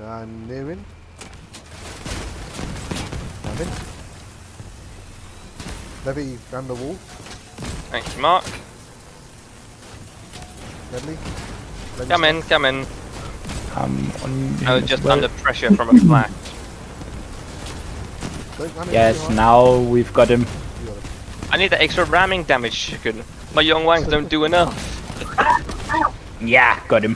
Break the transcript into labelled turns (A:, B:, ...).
A: And near in. I'm. Levy round the wall.
B: Thank you, Mark.
A: Ledley.
B: Come in, come in.
C: I'm
B: I was just under pressure from a flash.
C: Yes, now we've got him.
B: I need the extra ramming damage. Chicken. My Yongwangs don't do enough.
C: Yeah, got him.